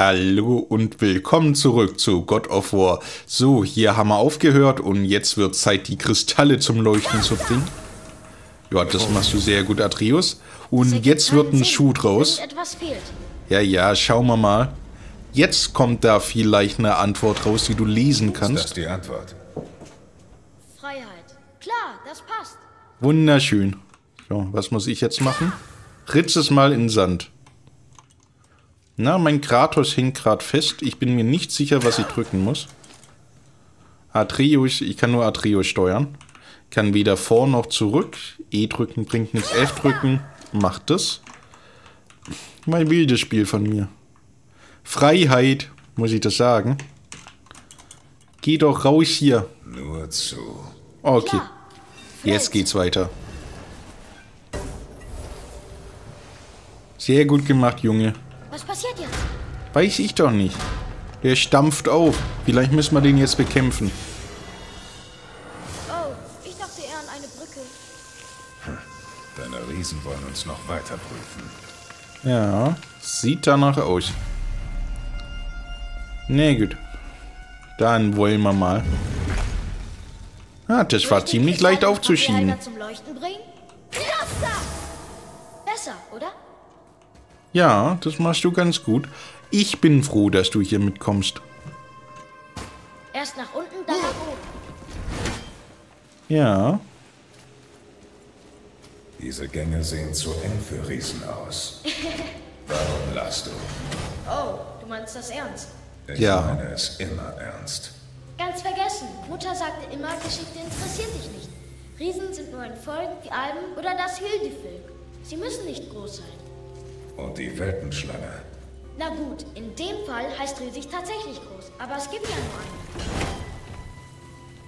Hallo und willkommen zurück zu God of War. So, hier haben wir aufgehört und jetzt wird Zeit, die Kristalle zum Leuchten zu bringen. Ja, das machst du sehr gut, Atreus. Und jetzt wird ein Schuh draus. Ja, ja, schauen wir mal. Jetzt kommt da vielleicht eine Antwort raus, die du lesen kannst. Ist das die Antwort? Freiheit. Klar, das passt. Wunderschön. So, was muss ich jetzt machen? Ritz es mal in Sand. Na, mein Kratos hängt gerade fest. Ich bin mir nicht sicher, was ich drücken muss. Atreus, ich kann nur Atreus steuern. Kann weder vor noch zurück. E drücken bringt nichts. F drücken macht das. Mein wildes Spiel von mir. Freiheit, muss ich das sagen. Geh doch raus hier. Nur zu. Okay. Jetzt geht's weiter. Sehr gut gemacht, Junge. Was passiert jetzt? Weiß ich doch nicht. Der stampft auf. Vielleicht müssen wir den jetzt bekämpfen. Oh, ich dachte eher an eine Brücke. Hm, deine Riesen wollen uns noch weiter prüfen. Ja, sieht danach aus. Ne, gut. Dann wollen wir mal. Ah, das war ziemlich leicht aufzuschieben. Besser, oder? Ja, das machst du ganz gut. Ich bin froh, dass du hier mitkommst. Erst nach unten, dann nach oben. Ja. Diese Gänge sehen zu eng für Riesen aus. Warum lachst du? Oh, du meinst das ernst? Ich ja. meine es immer ernst. Ganz vergessen. Mutter sagte immer, Geschichte interessiert dich nicht. Riesen sind nur ein Volk, die Alben oder das Hildefilk. Sie müssen nicht groß sein. Und die Weltenschlange. Na gut, in dem Fall heißt Riesig tatsächlich groß, aber es gibt ja nur einen.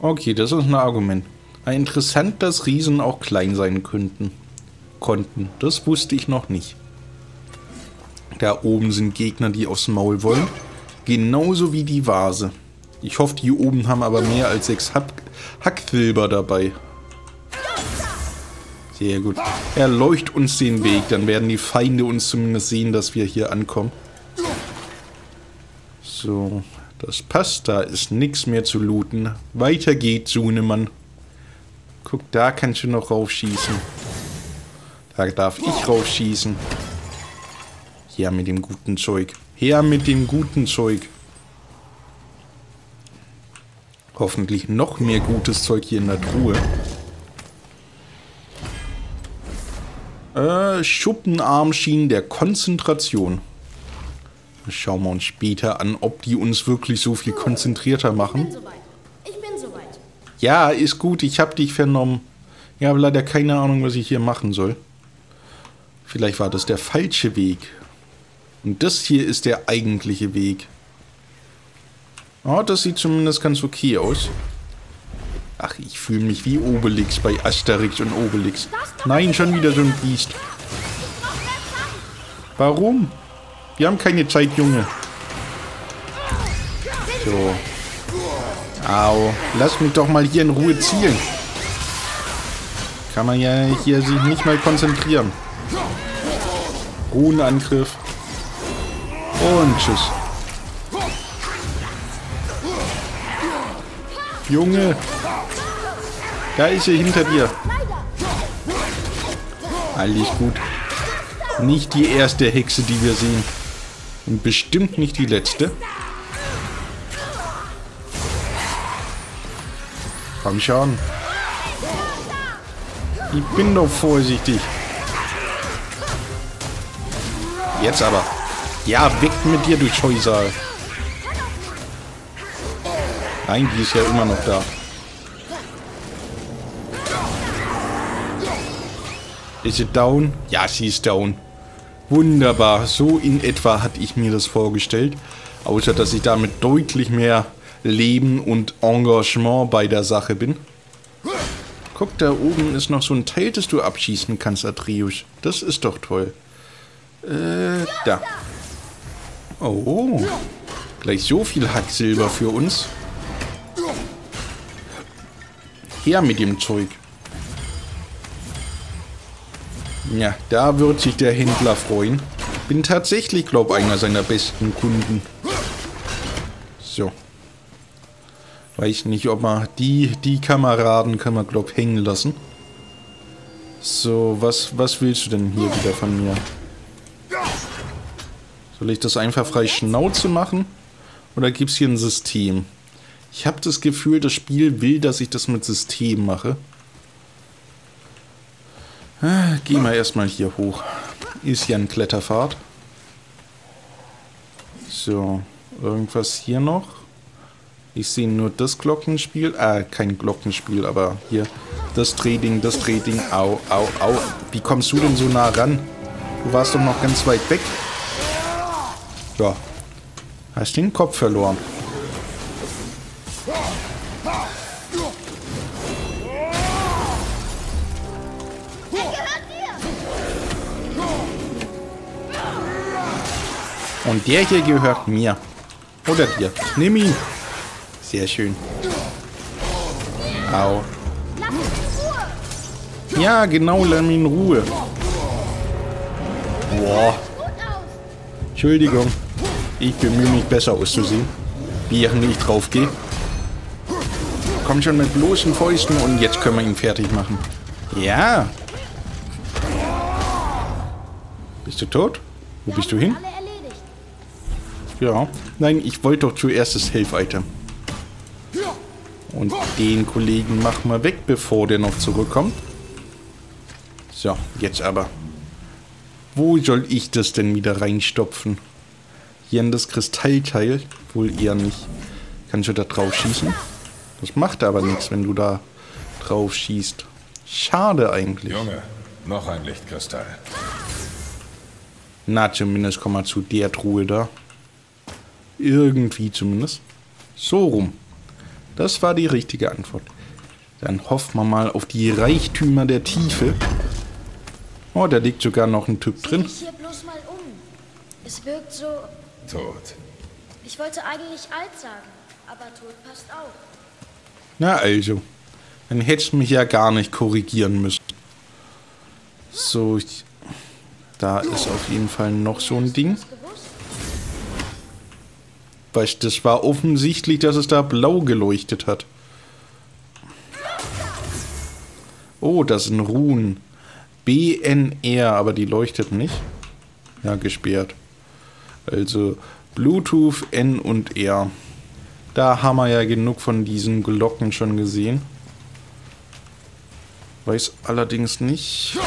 Okay, das ist ein Argument. Interessant, dass Riesen auch klein sein könnten. Konnten. Das wusste ich noch nicht. Da oben sind Gegner, die aufs Maul wollen. Genauso wie die Vase. Ich hoffe, die oben haben aber mehr als sechs Hack Hacksilber dabei. Sehr gut. Er leuchtet uns den Weg, dann werden die Feinde uns zumindest sehen, dass wir hier ankommen. So, das passt, da ist nichts mehr zu looten. Weiter geht's, Sunemann. Guck, da kannst du noch raufschießen. Da darf ich raufschießen. Ja, mit dem guten Zeug. Her mit dem guten Zeug. Hoffentlich noch mehr gutes Zeug hier in der Truhe. Äh, Schuppenarmschienen der Konzentration. Schauen wir uns später an, ob die uns wirklich so viel konzentrierter machen. Ich bin soweit. Ich bin soweit. Ja, ist gut, ich hab dich vernommen. Ich habe leider keine Ahnung, was ich hier machen soll. Vielleicht war das der falsche Weg. Und das hier ist der eigentliche Weg. Oh, das sieht zumindest ganz okay aus. Ach, ich fühle mich wie Obelix bei Asterix und Obelix. Nein, schon wieder so ein Biest. Warum? Wir haben keine Zeit, Junge. So. Au. Lass mich doch mal hier in Ruhe zielen. Kann man ja hier sich nicht mal konzentrieren. Ruhenangriff. Und tschüss. Junge. Da ist er hinter dir. Alles gut. Nicht die erste Hexe, die wir sehen. Und bestimmt nicht die letzte. Komm schon. Ich bin doch vorsichtig. Jetzt aber. Ja, weg mit dir, du Scheusal. Nein, die ist ja immer noch da. Ist sie down? Ja, sie ist down. Wunderbar. So in etwa hatte ich mir das vorgestellt. Außer, dass ich damit deutlich mehr Leben und Engagement bei der Sache bin. Guck, da oben ist noch so ein Teil, das du abschießen kannst, Atreus. Das ist doch toll. Äh, da. Oh. Gleich so viel Hacksilber für uns. Her mit dem Zeug. Ja, da wird sich der Händler freuen. Bin tatsächlich, glaube einer seiner besten Kunden. So. Weiß nicht, ob man die, die Kameraden kann man, glaube hängen lassen. So, was, was willst du denn hier wieder von mir? Soll ich das einfach frei Schnauze machen? Oder gibt es hier ein System? Ich habe das Gefühl, das Spiel will, dass ich das mit System mache. Gehen wir erstmal hier hoch. Ist ja ein Kletterpfad. So, irgendwas hier noch. Ich sehe nur das Glockenspiel. Ah, kein Glockenspiel, aber hier das Trading, das Trading. Au, au, au. Wie kommst du denn so nah ran? Du warst doch noch ganz weit weg. Ja. Hast den Kopf verloren. Und der hier gehört mir. Oder dir. Nimm ihn. Sehr schön. Au. Ja, genau, lass mich in Ruhe. Boah. Entschuldigung. Ich bemühe mich besser auszusehen. Während ich drauf gehe. Kommt schon mit bloßen Fäusten und jetzt können wir ihn fertig machen. Ja. Bist du tot? Wo bist du hin? Ja. Nein, ich wollte doch zuerst das Health-Item. Und den Kollegen machen wir weg, bevor der noch zurückkommt. So, jetzt aber. Wo soll ich das denn wieder reinstopfen? Hier in das Kristallteil? Wohl eher nicht. Kannst du da drauf schießen? Das macht aber nichts, wenn du da drauf schießt. Schade eigentlich. Junge, noch ein Lichtkristall. Na, zumindest komm mal zu der Truhe da. Irgendwie zumindest. So rum. Das war die richtige Antwort. Dann hoffen wir mal auf die Reichtümer der Tiefe. Oh, da liegt sogar noch ein Typ drin. Dich hier bloß mal um. Es wirkt so. Tot. Ich wollte eigentlich alt sagen, aber tot passt auch. Na also. Dann hättest du mich ja gar nicht korrigieren müssen. So, ich, da ist auf jeden Fall noch so ein Ding. Weil das war offensichtlich, dass es da blau geleuchtet hat. Oh, das sind Runen. BNR, aber die leuchtet nicht. Ja, gesperrt. Also Bluetooth, N und R. Da haben wir ja genug von diesen Glocken schon gesehen. Weiß allerdings nicht.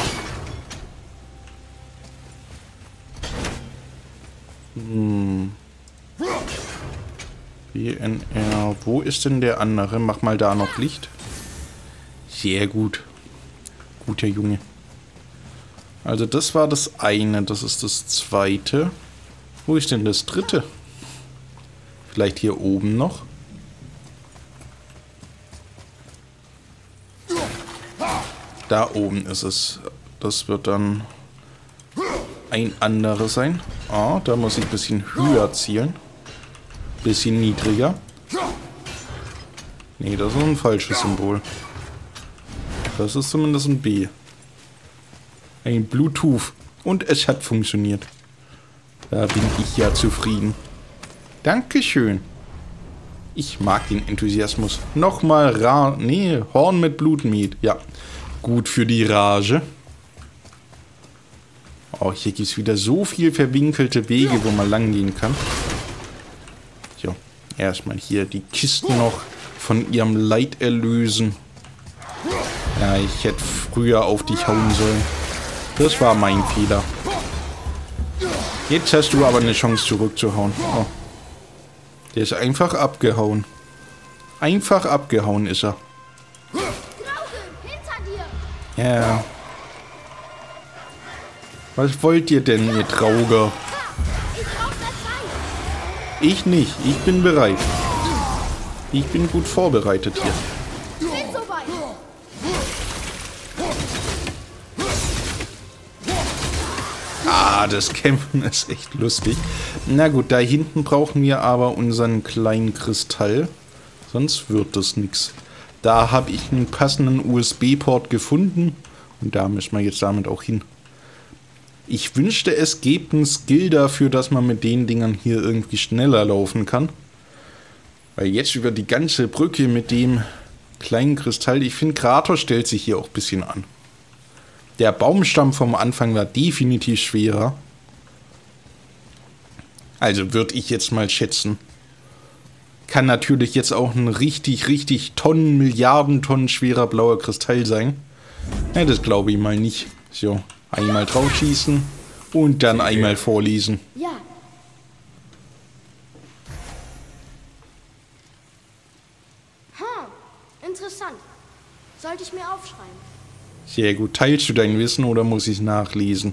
Hm. BNR. Wo ist denn der andere? Mach mal da noch Licht. Sehr gut. Guter Junge. Also das war das eine, das ist das zweite. Wo ist denn das dritte? Vielleicht hier oben noch? Da oben ist es. Das wird dann ein anderes sein. Ah, da muss ich ein bisschen höher zielen. Bisschen niedriger. Nee, das ist ein falsches Symbol. Das ist zumindest ein B. Ein Bluetooth. Und es hat funktioniert. Da bin ich ja zufrieden. Dankeschön. Ich mag den Enthusiasmus. Nochmal Ra... Nee, Horn mit Blutmiet. Ja, gut für die Rage. Oh, hier gibt es wieder so viel verwinkelte Wege, wo man lang gehen kann. Erstmal hier die Kisten noch von ihrem Leid erlösen. Ja, ich hätte früher auf dich hauen sollen. Das war mein Fehler. Jetzt hast du aber eine Chance zurückzuhauen. Oh. Der ist einfach abgehauen. Einfach abgehauen ist er. Ja. Was wollt ihr denn, ihr Trauger? Ich nicht. Ich bin bereit. Ich bin gut vorbereitet hier. Ah, das Kämpfen ist echt lustig. Na gut, da hinten brauchen wir aber unseren kleinen Kristall. Sonst wird das nichts. Da habe ich einen passenden USB-Port gefunden. Und da müssen wir jetzt damit auch hin. Ich wünschte, es gäbe einen Skill dafür, dass man mit den Dingern hier irgendwie schneller laufen kann. Weil jetzt über die ganze Brücke mit dem kleinen Kristall, ich finde, Kratos stellt sich hier auch ein bisschen an. Der Baumstamm vom Anfang war definitiv schwerer. Also würde ich jetzt mal schätzen. Kann natürlich jetzt auch ein richtig, richtig Tonnen, Milliarden Tonnen schwerer blauer Kristall sein. Ja, das glaube ich mal nicht. So, einmal drauf schießen und dann einmal vorlesen. Ja. Hm, interessant. Sollte ich mir aufschreiben. Sehr gut. Teilst du dein Wissen oder muss ich es nachlesen?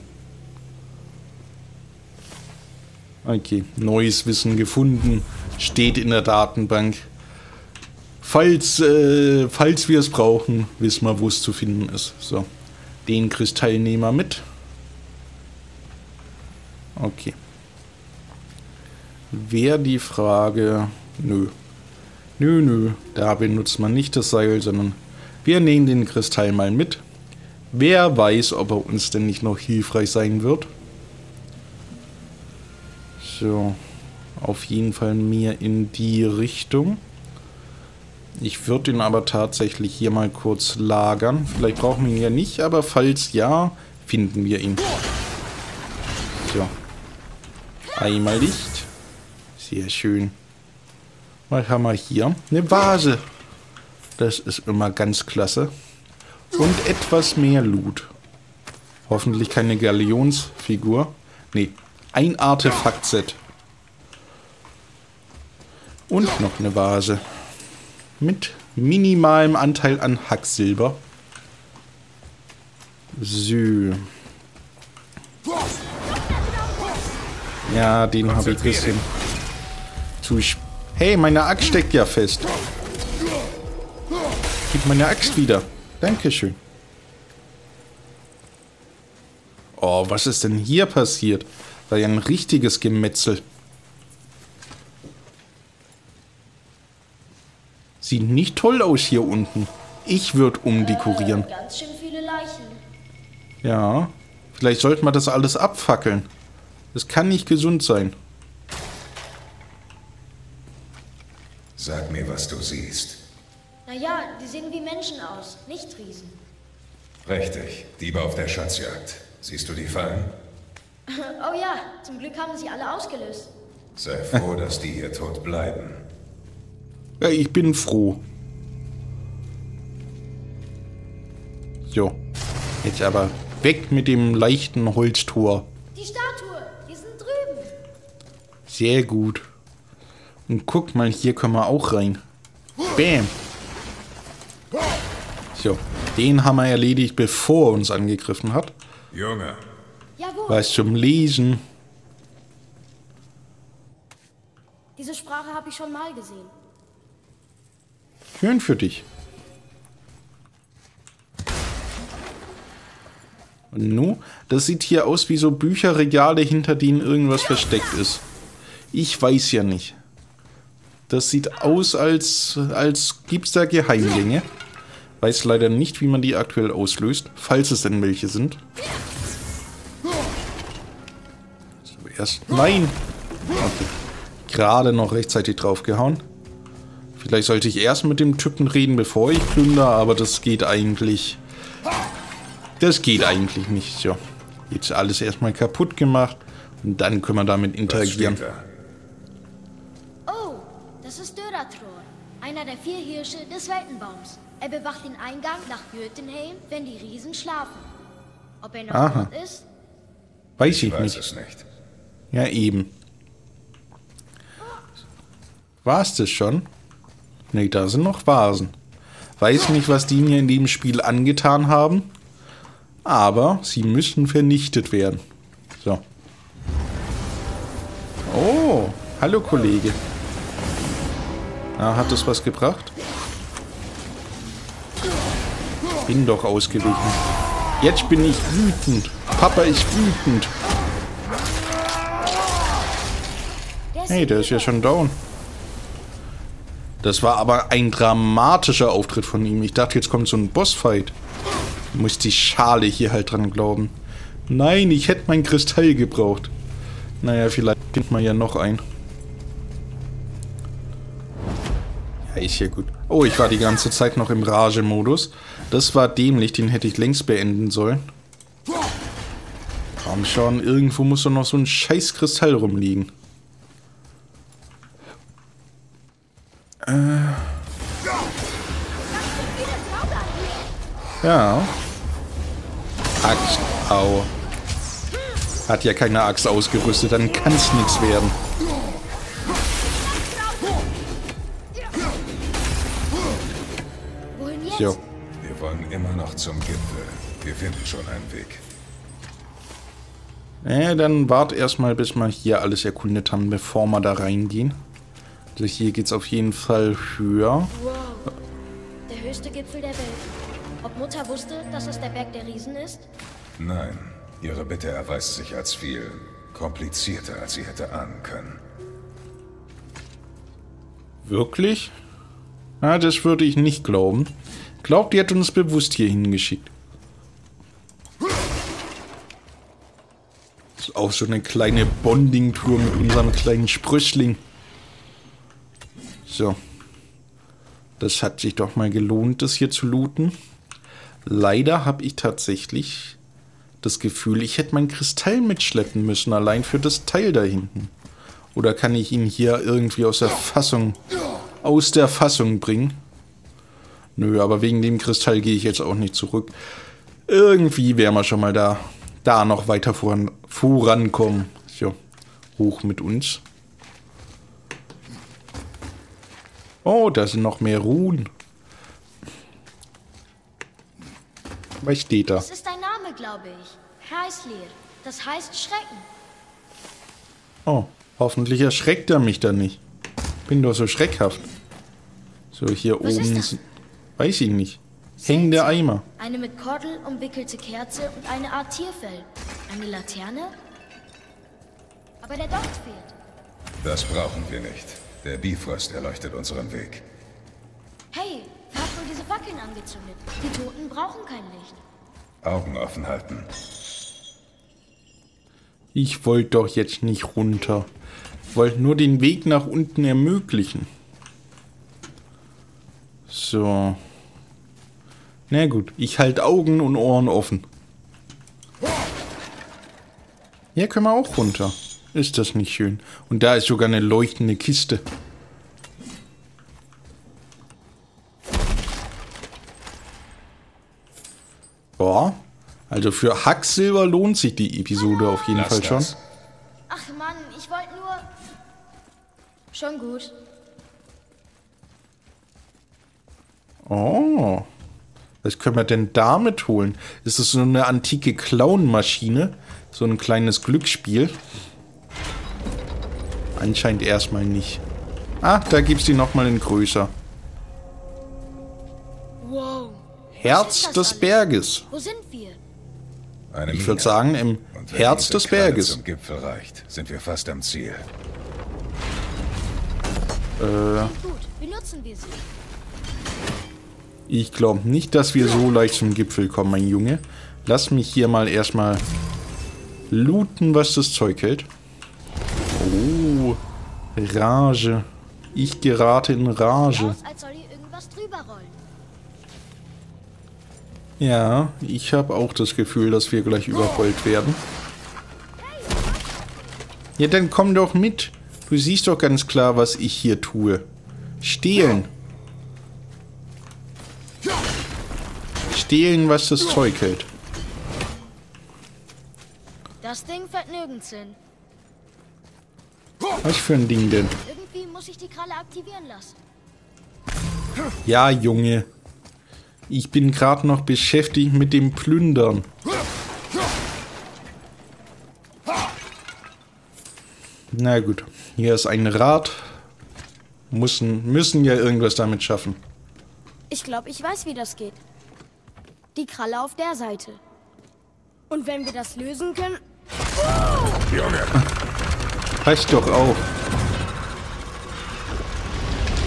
Okay, neues Wissen gefunden. Steht in der Datenbank. Falls, äh, falls wir es brauchen, wissen wir, wo es zu finden ist. So, den Kristallnehmer mit. Okay. Wäre die Frage... Nö. Nö, nö. Da benutzt man nicht das Seil, sondern wir nehmen den Kristall mal mit. Wer weiß, ob er uns denn nicht noch hilfreich sein wird. So, auf jeden Fall mehr in die Richtung. Ich würde ihn aber tatsächlich hier mal kurz lagern. Vielleicht brauchen wir ihn ja nicht, aber falls ja, finden wir ihn. So. Einmal Licht. Sehr schön. Was haben wir hier? Eine Vase. Das ist immer ganz klasse. Und etwas mehr Loot. Hoffentlich keine Galionsfigur. Nee, ein Artefakt-Set. Und noch eine Vase. Mit minimalem Anteil an Hacksilber. So. Ja, den habe ich ein bisschen zu... Hey, meine Axt steckt ja fest. Gib meine Axt wieder. Dankeschön. Oh, was ist denn hier passiert? War ja ein richtiges Gemetzel. Sieht nicht toll aus hier unten. Ich würde umdekorieren. Äh, ganz schön viele Leichen. Ja, vielleicht sollten wir das alles abfackeln. Das kann nicht gesund sein. Sag mir, was du siehst. Naja, die sehen wie Menschen aus, nicht Riesen. Richtig, Diebe auf der Schatzjagd. Siehst du die Fallen? Oh ja, zum Glück haben sie alle ausgelöst. Sei froh, dass die hier tot bleiben. Ja, ich bin froh. So. Jetzt aber weg mit dem leichten Holztor. Die Statue, die sind drüben. Sehr gut. Und guck mal, hier können wir auch rein. Bam. So, den haben wir erledigt, bevor er uns angegriffen hat. Junge, Was zum Lesen. diese Sprache habe ich schon mal gesehen. Schön für dich. Nu, das sieht hier aus wie so Bücherregale, hinter denen irgendwas versteckt ist. Ich weiß ja nicht. Das sieht aus, als, als gibt's da Geheimgänge. Weiß leider nicht, wie man die aktuell auslöst, falls es denn welche sind. So, erst... Nein! Okay. Gerade noch rechtzeitig draufgehauen. Vielleicht sollte ich erst mit dem Typen reden, bevor ich plünder, aber das geht eigentlich... Das geht eigentlich nicht. So. Jetzt alles erstmal kaputt gemacht und dann können wir damit interagieren. Oh, das ist Döratror, einer der vier Hirsche des Weltenbaums. Er bewacht den Eingang nach Jotunheim, wenn die Riesen schlafen. Ob er noch Aha. dort ist? Weiß Ich ich weiß nicht. es nicht. Ja, eben. War es das schon? Ne, da sind noch Vasen. Weiß nicht, was die mir in dem Spiel angetan haben. Aber sie müssen vernichtet werden. So. Oh, hallo Kollege. Ah, hat das was gebracht? Bin doch ausgewichen. Jetzt bin ich wütend. Papa ist wütend. Hey, der ist ja schon down. Das war aber ein dramatischer Auftritt von ihm. Ich dachte, jetzt kommt so ein Bossfight. Muss die Schale hier halt dran glauben. Nein, ich hätte mein Kristall gebraucht. Naja, vielleicht findet man ja noch ein. Ja, ist ja gut. Oh, ich war die ganze Zeit noch im Rage-Modus. Das war dämlich, den hätte ich längst beenden sollen. Komm schon, irgendwo muss doch noch so ein scheiß Kristall rumliegen. Äh. Ja. Axt. Au. Hat ja keine Axt ausgerüstet, dann kann es nichts werden. So. Wir wollen immer noch zum Gipfel. Wir finden schon einen Weg. Ja, dann wart erstmal, bis wir hier alles erkundet haben, bevor wir da reingehen. Also hier geht's auf jeden Fall höher. Wow. Der höchste Gipfel der Welt. Ob Mutter wusste, dass es der Berg der Riesen ist? Nein, Ihre Bitte erweist sich als viel komplizierter, als sie hätte ahnen können. Wirklich? Na, das würde ich nicht glauben. Glaubt, ihr hat uns bewusst hier hingeschickt. Das ist auch so eine kleine Bonding-Tour mit unserem kleinen Sprössling. So. Das hat sich doch mal gelohnt, das hier zu looten. Leider habe ich tatsächlich das Gefühl, ich hätte meinen Kristall mitschleppen müssen, allein für das Teil da hinten. Oder kann ich ihn hier irgendwie aus der Fassung, aus der Fassung bringen? Nö, aber wegen dem Kristall gehe ich jetzt auch nicht zurück. Irgendwie wären wir schon mal da, da noch weiter voran, vorankommen. So, hoch mit uns. Oh, da sind noch mehr Ruhen. Was steht da? Das ist dein Name, glaube ich. Heislir. Das heißt Schrecken. Oh, hoffentlich erschreckt er mich da nicht. Bin doch so schreckhaft. So, hier Was oben. Weiß ich nicht. Hängende. Eimer. Eine mit Kordel umwickelte Kerze und eine Art Tierfell. Eine Laterne? Aber der Docht fehlt. Das brauchen wir nicht. Der Bifrost erleuchtet unseren Weg. Hey, wer hat wohl diese Fackeln angezündet? Die Toten brauchen kein Licht. Augen offen halten. Ich wollte doch jetzt nicht runter. Wollte nur den Weg nach unten ermöglichen. So. Na gut, ich halte Augen und Ohren offen. Hier können wir auch runter. Ist das nicht schön? Und da ist sogar eine leuchtende Kiste. Boah. Also für Hacksilber lohnt sich die Episode auf jeden Lass Fall schon. das. Ach Mann, ich wollte nur... Schon gut. Oh. Was können wir denn damit holen? Ist das so eine antike Clown-Maschine? So ein kleines Glücksspiel? Anscheinend erstmal nicht. Ah, da gibt's die nochmal in größer. Wow. Herz des alles? Berges. Wo sind wir? Eine Ich würde sagen, im Herz des Berges. zum Gipfel reicht, sind wir fast am Ziel. Gut, benutzen wir sie. Ich glaube nicht, dass wir so leicht zum Gipfel kommen, mein Junge. Lass mich hier mal erstmal looten, was das Zeug hält. Oh, Rage. Ich gerate in Rage. Ja, ich habe auch das Gefühl, dass wir gleich überrollt werden. Ja, dann komm doch mit. Du siehst doch ganz klar, was ich hier tue. Stehlen. Stehlen, was das Zeug hält. Das Ding fährt nirgends hin. Was für ein Ding denn? Irgendwie muss ich die Kralle aktivieren lassen. Ja, Junge. Ich bin gerade noch beschäftigt mit dem Plündern. Na gut, hier ist ein Rad. Müssen, müssen ja irgendwas damit schaffen. Ich glaube, ich weiß, wie das geht. Die Kralle auf der Seite. Und wenn wir das lösen können... Junge, Pass doch auf.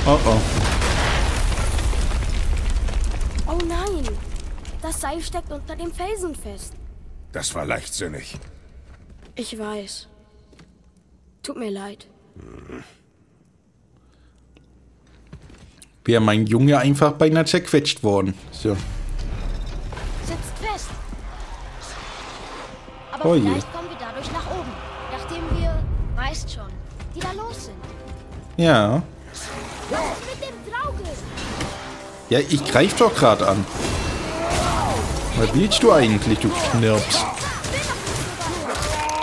Oh oh. Oh nein! Das Seil steckt unter dem Felsen fest. Das war leichtsinnig. Ich weiß. Tut mir leid. Wäre mein Junge einfach beinahe zerquetscht worden. So. Sitzt fest. Aber Oh je. vielleicht kommen wir dadurch nach oben. Weißt schon, die da los sind. Ja. Was mit dem Trauge? Ja, ich greif doch gerade an. Was willst du eigentlich, du Knirps?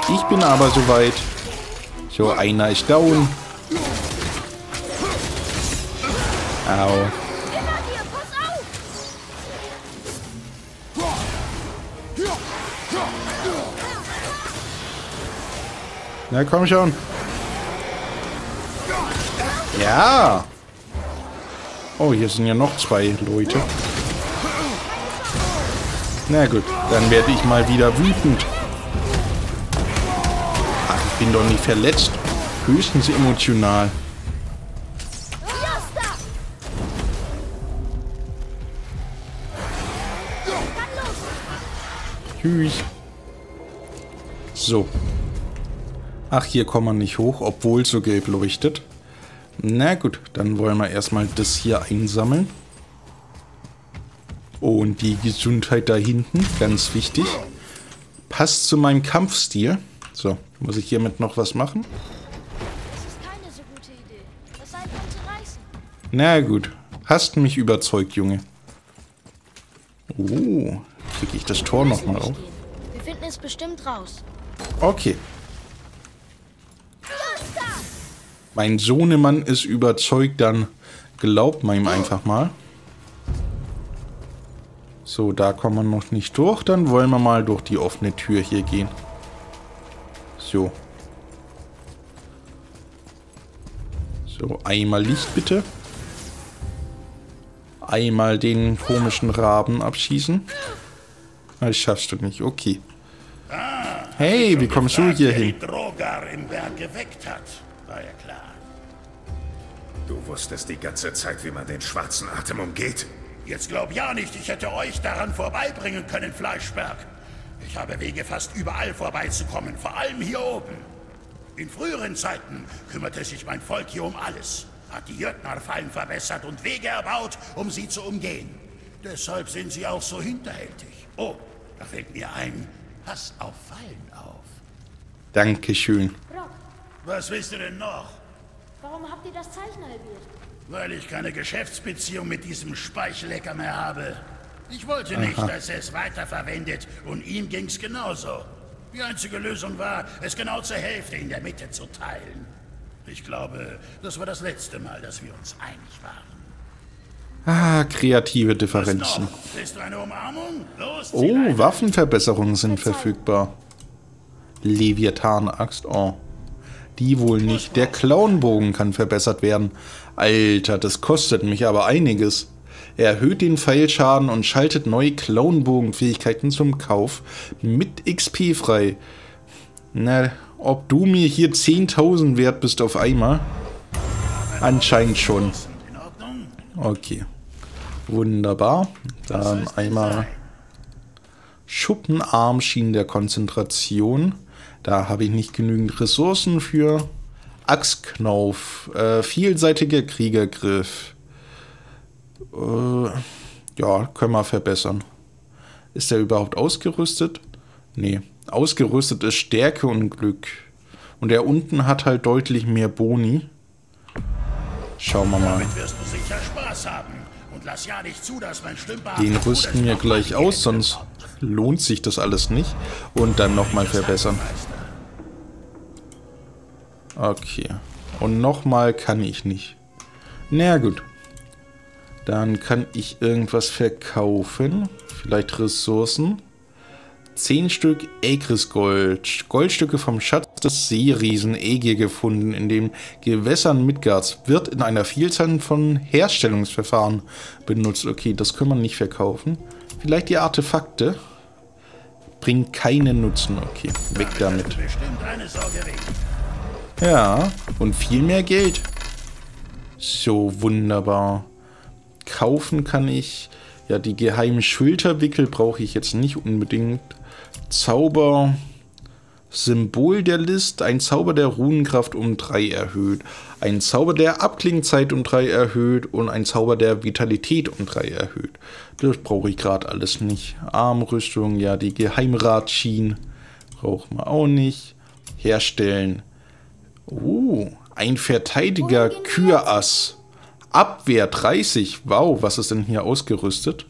Ich bin aber soweit. So, einer ist down. Au. Na komm schon. Ja. Oh, hier sind ja noch zwei Leute. Na gut, dann werde ich mal wieder wütend. Ach, ich bin doch nicht verletzt. Höchstens emotional. Tschüss. So. Ach, hier kommt man nicht hoch, obwohl so gelb leuchtet. Na gut, dann wollen wir erstmal das hier einsammeln. Und die Gesundheit da hinten, ganz wichtig. Passt zu meinem Kampfstil. So, muss ich hiermit noch was machen? Na gut, hast mich überzeugt, Junge. Oh, kriege ich das Tor nochmal auf? Wir finden es bestimmt raus. Okay, Mein Sohnemann ist überzeugt, dann glaubt man ihm einfach mal. So, da kommen wir noch nicht durch. Dann wollen wir mal durch die offene Tür hier gehen. So. So, einmal Licht bitte. Einmal den komischen Raben abschießen. Das schaffst du nicht, okay. Hey, wie kommst du hier hin? War ja klar. Du wusstest die ganze Zeit, wie man den schwarzen Atem umgeht. Jetzt glaub ja nicht, ich hätte euch daran vorbeibringen können, Fleischberg. Ich habe Wege fast überall vorbeizukommen, vor allem hier oben. In früheren Zeiten kümmerte sich mein Volk hier um alles, hat die Jötnar-Fallen verbessert und Wege erbaut, um sie zu umgehen. Deshalb sind sie auch so hinterhältig. Oh, da fällt mir ein, pass auf Fallen auf. Dankeschön. Brock, Was willst du denn noch? warum habt ihr das Zeichen halbiert? Weil ich keine Geschäftsbeziehung mit diesem Speichlecker mehr habe. Ich wollte nicht, dass er es weiterverwendet und ihm ging's genauso. Die einzige Lösung war, es genau zur Hälfte in der Mitte zu teilen. Ich glaube, das war das letzte Mal, dass wir uns einig waren. Ah, kreative Was Differenzen. noch? Willst du eine Umarmung? Los, Oh. Waffenverbesserungen sind verfügbar. Leviathan-Axt, oh. Die wohl nicht. Der Clownbogen kann verbessert werden. Alter, das kostet mich aber einiges. Er erhöht den Pfeilschaden und schaltet neue Clownbogenfähigkeiten zum Kauf mit XP frei. Na, ob du mir hier 10.000 wert bist auf einmal? Anscheinend schon. Okay. Wunderbar. Dann einmal Schuppenarmschienen der Konzentration. Da habe ich nicht genügend Ressourcen für. Axtknauf. Äh, vielseitiger Kriegergriff. Äh, ja, können wir verbessern. Ist der überhaupt ausgerüstet? Nee. Ausgerüstet ist Stärke und Glück. Und der unten hat halt deutlich mehr Boni. Schauen wir mal. Damit wirst du sicher Spaß haben. Den rüsten wir gleich aus, sonst lohnt sich das alles nicht. Und dann nochmal verbessern. Okay. Und nochmal kann ich nicht. Na gut. Dann kann ich irgendwas verkaufen. Vielleicht Ressourcen. 10 Stück Egris Gold. Goldstücke vom Schatz des Seeriesen Egir gefunden in den Gewässern Midgards. Wird in einer Vielzahl von Herstellungsverfahren benutzt. Okay, das können wir nicht verkaufen. Vielleicht die Artefakte. Bringt keinen Nutzen. Okay, weg damit. Ja, und viel mehr Geld. So, wunderbar. Kaufen kann ich. Ja, die geheimen Schulterwickel brauche ich jetzt nicht unbedingt. Zauber. Symbol der List, ein Zauber der Runenkraft um 3 erhöht, ein Zauber der Abklingzeit um 3 erhöht und ein Zauber der Vitalität um 3 erhöht. Das brauche ich gerade alles nicht. Armrüstung, ja, die Geheimratschien brauchen wir auch nicht. Herstellen. Uh, ein Verteidiger Kürass. Abwehr 30. Wow, was ist denn hier ausgerüstet?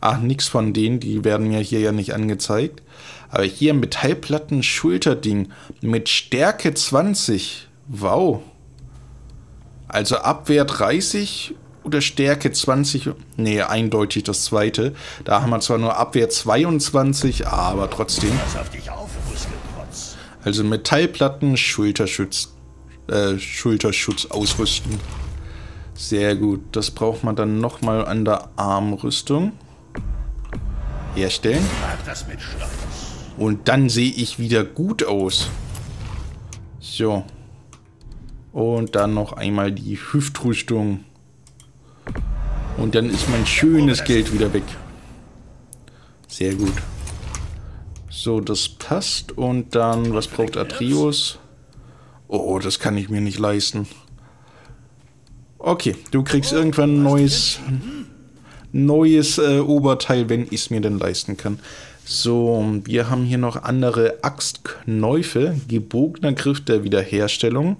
Ach, nix von denen, die werden mir hier ja nicht angezeigt. Aber hier Metallplatten Schulterding mit Stärke 20. Wow. Also Abwehr 30 oder Stärke 20? Nee, eindeutig das zweite. Da haben wir zwar nur Abwehr 22, aber trotzdem. Also Metallplatten, Schulterschutz, äh, Schulterschutz ausrüsten. Sehr gut. Das braucht man dann nochmal an der Armrüstung. Herstellen. Und dann sehe ich wieder gut aus. So. Und dann noch einmal die Hüftrüstung. Und dann ist mein schönes Geld wieder weg. Sehr gut. So, das passt. Und dann, was braucht Atreus? Oh, das kann ich mir nicht leisten. Okay, du kriegst irgendwann ein neues, neues äh, Oberteil, wenn ich es mir denn leisten kann. So, wir haben hier noch andere Axtknäufe, gebogener Griff der Wiederherstellung,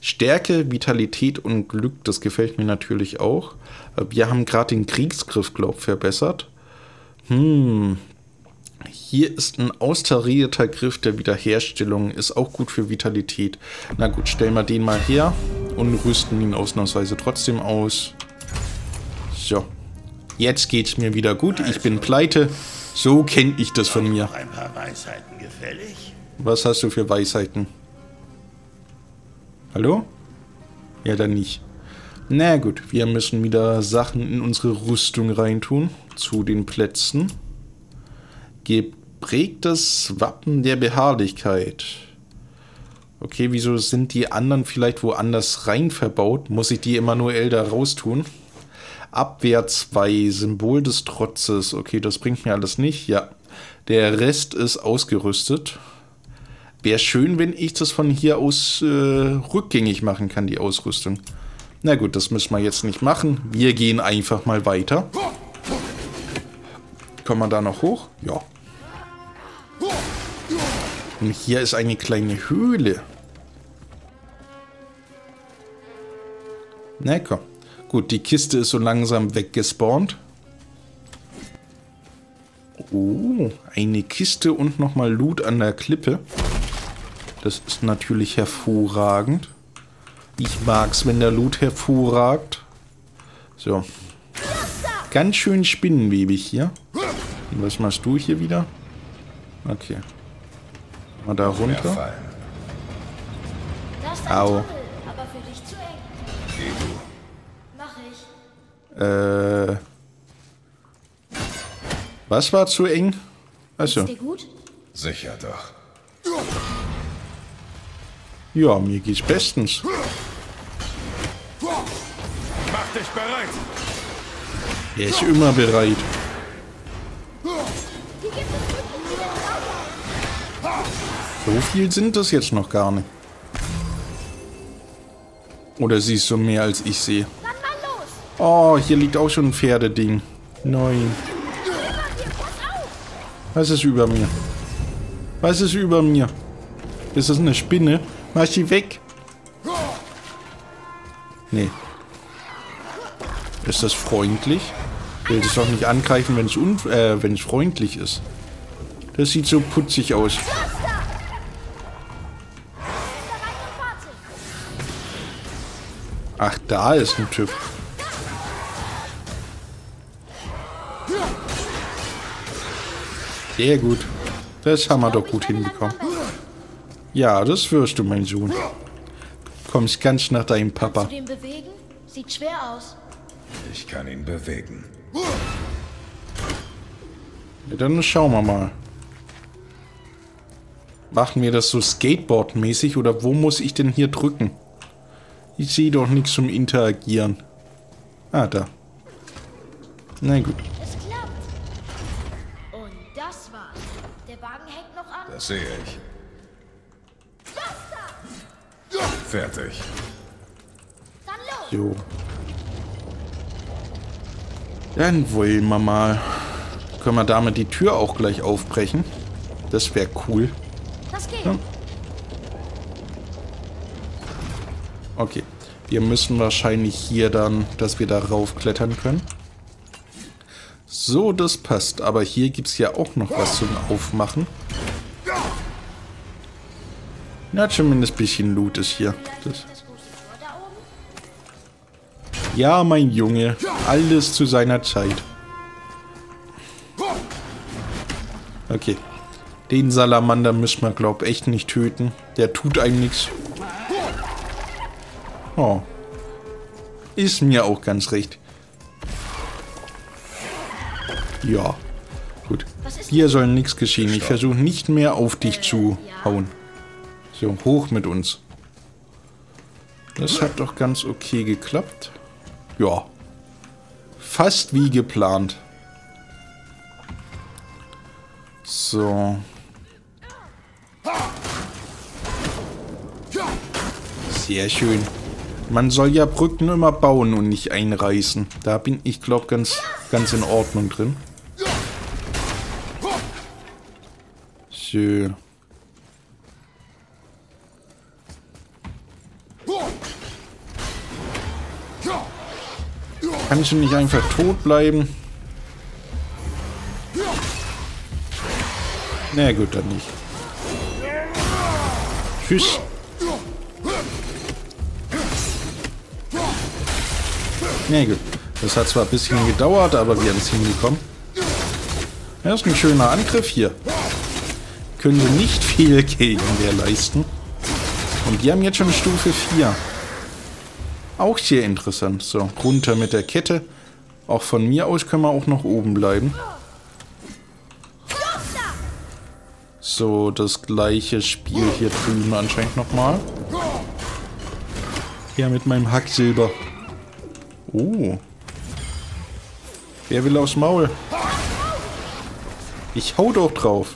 Stärke, Vitalität und Glück, das gefällt mir natürlich auch. Wir haben gerade den Kriegsgriff, glaub verbessert. Hm, hier ist ein austarierter Griff der Wiederherstellung, ist auch gut für Vitalität. Na gut, stellen wir den mal her und rüsten ihn ausnahmsweise trotzdem aus. So, jetzt geht's mir wieder gut, ich bin pleite. So kenne ich das von mir. ein paar Weisheiten gefällig? Was hast du für Weisheiten? Hallo? Ja, dann nicht. Na gut, wir müssen wieder Sachen in unsere Rüstung reintun. Zu den Plätzen. Geprägtes Wappen der Beharrlichkeit. Okay, wieso sind die anderen vielleicht woanders rein verbaut? Muss ich die manuell da raustun? Abwehr 2, Symbol des Trotzes. Okay, das bringt mir alles nicht. Ja, der Rest ist ausgerüstet. Wäre schön, wenn ich das von hier aus äh, rückgängig machen kann, die Ausrüstung. Na gut, das müssen wir jetzt nicht machen. Wir gehen einfach mal weiter. Kommen wir da noch hoch? Ja. Und hier ist eine kleine Höhle. Na komm. Gut, die Kiste ist so langsam weggespawnt. Oh, eine Kiste und nochmal Loot an der Klippe. Das ist natürlich hervorragend. Ich mag's, wenn der Loot hervorragt. So. Ganz schön spinnenwebig hier. Was machst du hier wieder? Okay. Mal da runter. Au. Äh. Was war zu eng? Achso. Ist dir gut? Sicher doch. Ja, mir geht's bestens. Mach dich bereit! Er ist immer bereit. So viel sind das jetzt noch gar nicht. Oder siehst du mehr als ich sehe? Oh, hier liegt auch schon ein Pferdeding. Nein. Was ist über mir? Was ist über mir? Ist das eine Spinne? Mach sie weg. Nee. Ist das freundlich? Will das doch nicht angreifen, wenn es un äh, wenn es freundlich ist. Das sieht so putzig aus. Ach, da ist ein Typ. Sehr gut. Das haben wir doch gut hinbekommen. Ja, das wirst du, mein Sohn. Du kommst ganz nach deinem Papa. Zu dem bewegen? Sieht schwer aus. Ich kann ihn bewegen. Ja, dann schauen wir mal. Machen wir das so Skateboard-mäßig oder wo muss ich denn hier drücken? Ich sehe doch nichts zum Interagieren. Ah, da. Na gut. Das sehe ich. Fertig. Dann los! So. Dann wollen wir mal. Können wir damit die Tür auch gleich aufbrechen? Das wäre cool. Das geht. Ja. Okay. Wir müssen wahrscheinlich hier dann, dass wir darauf klettern können. So, das passt. Aber hier gibt es ja auch noch was zum Aufmachen. Na, zumindest ein bisschen Loot ist hier. Das, ja, mein Junge. Alles zu seiner Zeit. Okay. Den Salamander müssen wir, glaub echt nicht töten. Der tut einem nichts. Oh. Ist mir auch ganz recht. Ja. Gut. Hier soll nichts geschehen. Ich versuche nicht mehr auf dich zu ja. hauen. So, hoch mit uns. Das hat doch ganz okay geklappt. Ja. Fast wie geplant. So. Sehr schön. Man soll ja Brücken immer bauen und nicht einreißen. Da bin ich, glaube ganz, ganz in Ordnung drin. So. Kannst du nicht einfach tot bleiben? Na gut, dann nicht. Tschüss. Na gut. Das hat zwar ein bisschen gedauert, aber wir haben es hingekommen. Das ist ein schöner Angriff hier. Können wir nicht viel gegen der leisten. Und wir haben jetzt schon Stufe 4. Auch sehr interessant. So, runter mit der Kette. Auch von mir aus können wir auch noch oben bleiben. So, das gleiche Spiel hier drüben anscheinend nochmal. Ja, mit meinem Hacksilber. Oh. Wer will aufs Maul? Ich hau doch drauf.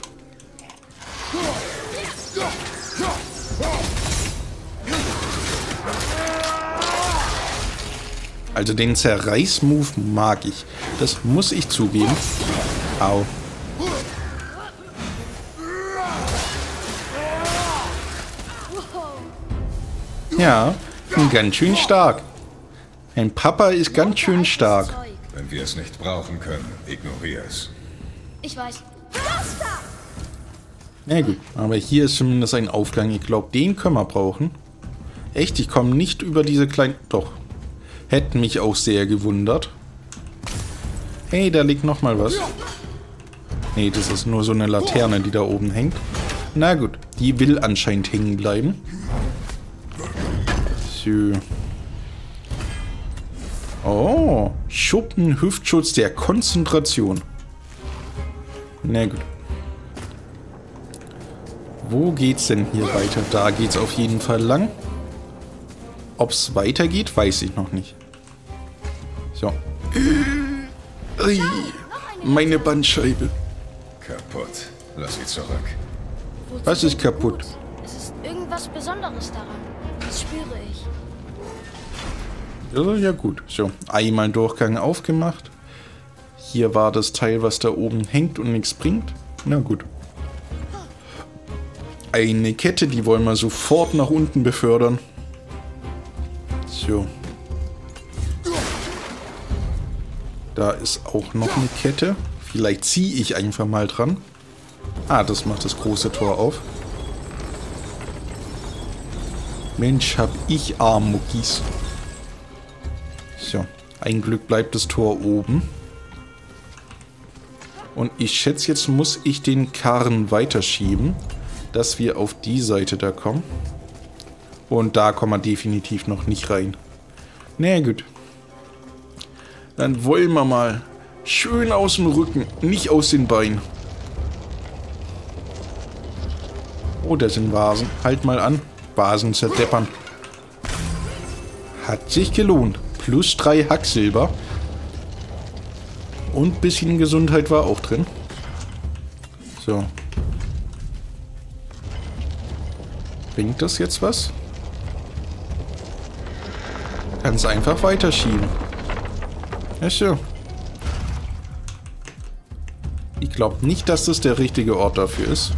Also den Zerreißmove mag ich. Das muss ich zugeben. Au. Ja, ganz schön stark. Ein Papa ist ganz schön stark. Wenn wir es nicht brauchen können, ignoriere es. Ich weiß. Na gut, aber hier ist zumindest ein Aufgang. Ich glaube, den können wir brauchen. Echt, ich komme nicht über diese kleinen... Doch. Hätte mich auch sehr gewundert. Hey, da liegt noch mal was. Nee, das ist nur so eine Laterne, die da oben hängt. Na gut, die will anscheinend hängen bleiben. So. Oh, Schuppen, Hüftschutz der Konzentration. Na gut. Wo geht's denn hier weiter? Da geht's auf jeden Fall lang. Ob's weitergeht, weiß ich noch nicht. So. Ui, meine Bandscheibe. Kaputt. Lass sie zurück. Was ist kaputt? Es ist irgendwas Besonderes daran. Das spüre ich. Ja, ja gut. So, einmal Durchgang aufgemacht. Hier war das Teil, was da oben hängt und nichts bringt. Na gut. Eine Kette, die wollen wir sofort nach unten befördern. So. Da ist auch noch eine Kette. Vielleicht ziehe ich einfach mal dran. Ah, das macht das große Tor auf. Mensch, hab ich Armmuckis. So, ein Glück bleibt das Tor oben. Und ich schätze, jetzt muss ich den Karren weiterschieben, dass wir auf die Seite da kommen. Und da kommen wir definitiv noch nicht rein. Na gut. Dann wollen wir mal schön aus dem Rücken, nicht aus den Beinen. Oh, das sind Vasen. Halt mal an. Vasen zerdeppern. Hat sich gelohnt. Plus drei Hacksilber. Und bisschen Gesundheit war auch drin. So. Bringt das jetzt was? Kannst einfach weiterschieben. Ach so. Ich glaube nicht, dass das der richtige Ort dafür ist.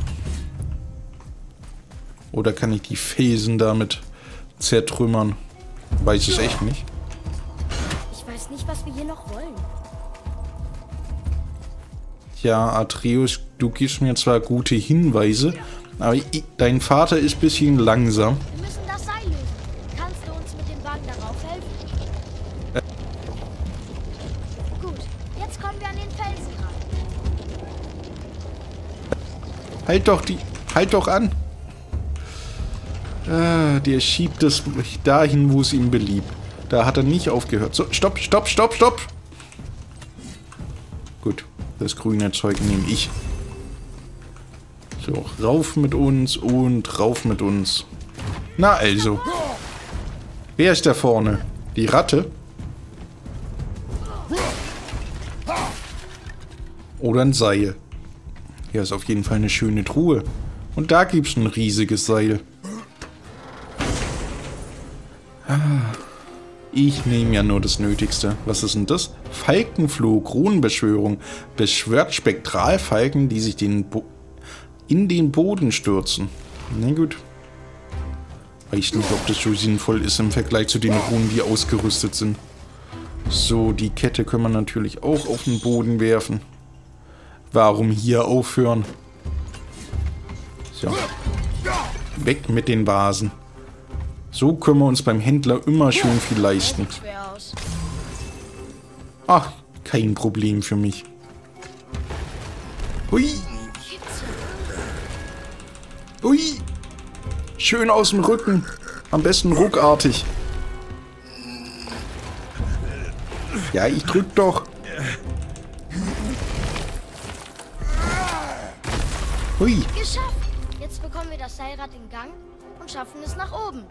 Oder kann ich die Felsen damit zertrümmern? Weiß ich echt nicht. Ich weiß nicht, was wir hier noch wollen. Ja, Atreus, du gibst mir zwar gute Hinweise, aber ich, dein Vater ist ein bisschen langsam. Halt doch die. Halt doch an! Ah, der schiebt es dahin, wo es ihm beliebt. Da hat er nicht aufgehört. So, stopp, stopp, stopp, stopp! Gut, das grüne Zeug nehme ich. So, rauf mit uns und rauf mit uns. Na also. Wer ist da vorne? Die Ratte? Oder ein Seil? Hier ist auf jeden Fall eine schöne Truhe. Und da gibt es ein riesiges Seil. Ah, Ich nehme ja nur das Nötigste. Was ist denn das? Falkenfloh, Kronenbeschwörung. Beschwört Spektralfalken, die sich den Bo in den Boden stürzen. Na gut. Weiß nicht, ob das so sinnvoll ist im Vergleich zu den Runen, die ausgerüstet sind. So, die Kette können wir natürlich auch auf den Boden werfen. Warum hier aufhören? So. Weg mit den Vasen. So können wir uns beim Händler immer schön viel leisten. Ach, kein Problem für mich. Hui. Hui. Schön aus dem Rücken. Am besten ruckartig. Ja, ich drück doch. Hui. Geschafft! Jetzt bekommen wir das Seilrad in Gang und schaffen es nach oben.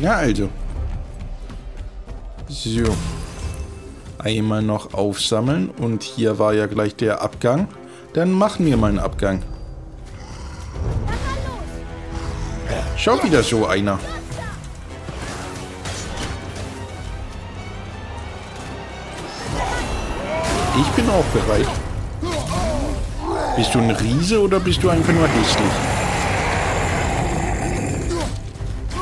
Ja, also. So. Einmal noch aufsammeln. Und hier war ja gleich der Abgang. Dann machen wir mal einen Abgang. Schau wieder so einer. Ich bin auch bereit. Bist du ein Riese oder bist du einfach nur hässlich?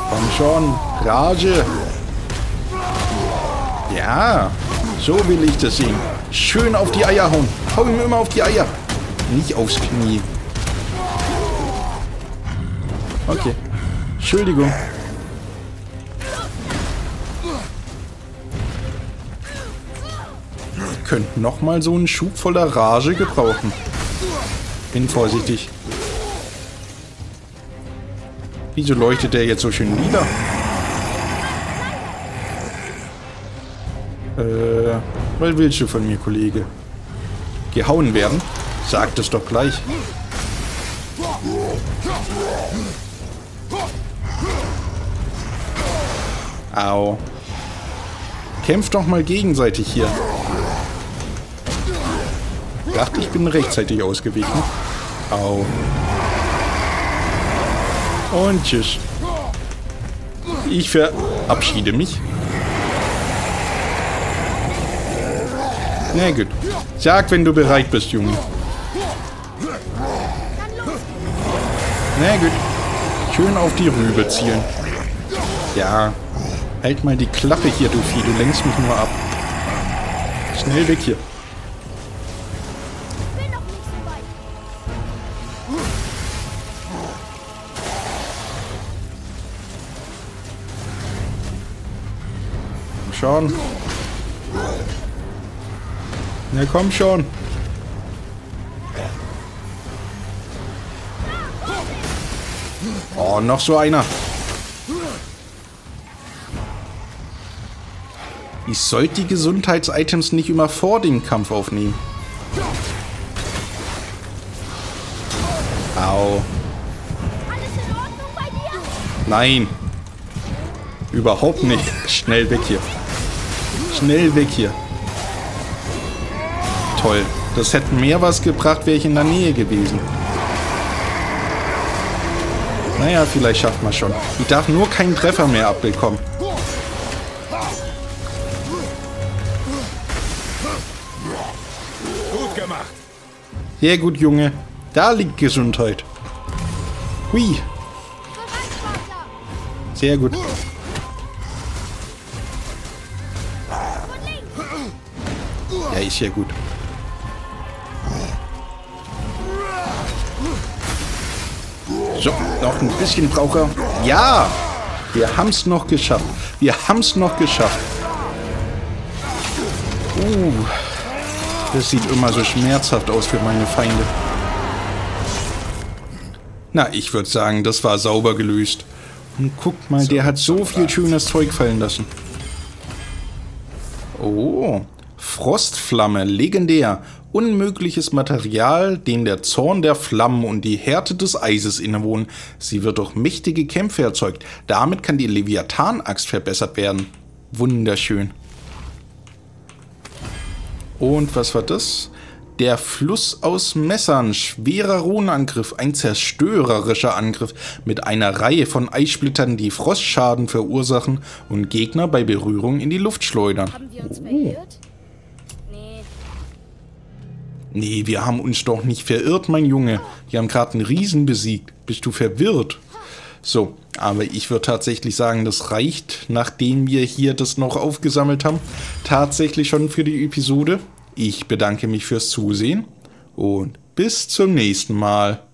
Komm schon, Rage. Ja, so will ich das sehen. Schön auf die Eier hauen. Hau ihm immer auf die Eier. Nicht aufs Knie. Okay. Entschuldigung. Könnt noch mal so einen Schub voller Rage gebrauchen. Bin vorsichtig. Wieso leuchtet der jetzt so schön lila? Äh, was willst du von mir, Kollege? Gehauen werden? Sag das doch gleich. Au. Kämpft doch mal gegenseitig hier. Dachte, ich bin rechtzeitig ausgewichen. Au. Und tschüss. Ich verabschiede mich. Na gut. Sag, wenn du bereit bist, Junge. Na gut. Schön auf die Rübe zielen. Ja. Halt mal die Klappe hier, du Vieh. Du lenkst mich nur ab. Schnell weg hier. Schon. Na komm schon. Oh, noch so einer. Ich sollte die Gesundheitsitems nicht immer vor dem Kampf aufnehmen. Au. Nein. Überhaupt nicht. Schnell weg hier. Schnell weg hier. Toll. Das hätte mehr was gebracht, wäre ich in der Nähe gewesen. Naja, vielleicht schafft man schon. Ich darf nur keinen Treffer mehr abbekommen. Gut gemacht. Sehr gut, Junge. Da liegt Gesundheit. Hui. Sehr gut. Ist ja gut. So, noch ein bisschen braucht. Ja! Wir haben es noch geschafft. Wir haben es noch geschafft. Uh, das sieht immer so schmerzhaft aus für meine Feinde. Na, ich würde sagen, das war sauber gelöst. Und guck mal, der hat so viel schönes Zeug fallen lassen. Frostflamme, legendär. Unmögliches Material, dem der Zorn der Flammen und die Härte des Eises innewohnen. Sie wird durch mächtige Kämpfe erzeugt. Damit kann die Leviathan-Axt verbessert werden. Wunderschön. Und was war das? Der Fluss aus Messern, schwerer Runenangriff, ein zerstörerischer Angriff mit einer Reihe von Eissplittern, die Frostschaden verursachen und Gegner bei Berührung in die Luft schleudern. Haben wir uns verirrt? Nee. Wir haben uns doch nicht verirrt, mein Junge. Wir haben gerade einen Riesen besiegt. Bist du verwirrt? So, aber ich würde tatsächlich sagen, das reicht, nachdem wir hier das noch aufgesammelt haben, tatsächlich schon für die Episode. Ich bedanke mich fürs Zusehen und bis zum nächsten Mal.